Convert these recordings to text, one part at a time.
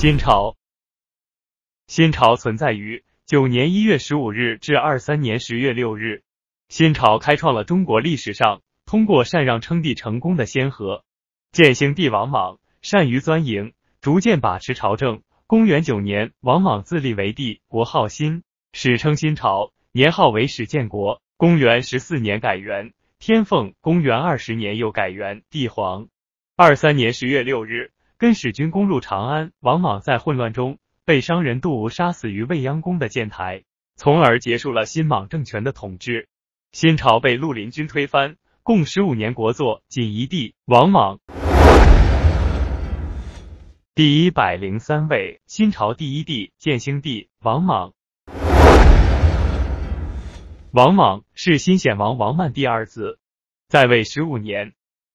新朝，新朝存在于九年一月十五日至二三年十月六日。新朝开创了中国历史上通过禅让称帝成功的先河。建兴帝王莽善于钻营，逐渐把持朝政。公元九年，王莽自立为帝，国号新，史称新朝，年号为始建国。公元十四年改元天凤，公元二十年又改元帝皇。二三年十月六日，跟使军攻入长安，王莽在混乱中被商人杜吴杀死于未央宫的建台，从而结束了新莽政权的统治。新朝被绿林军推翻，共十五年国祚，仅一帝王莽。第一百零三位，新朝第一帝建兴帝王莽。王莽是新显王王曼第二子，在位十五年，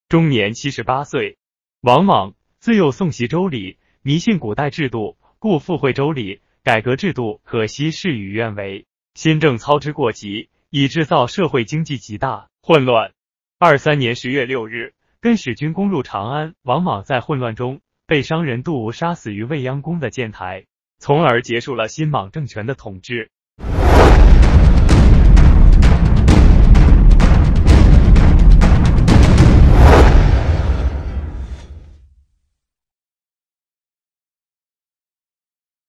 终年七十八岁。王莽自幼诵习周礼，迷信古代制度，故复会周礼，改革制度。可惜事与愿违，新政操之过急，以制造社会经济极大混乱。二三年十月六日，跟使军攻入长安，王莽在混乱中。被商人杜吴杀死于未央宫的建台，从而结束了新莽政权的统治。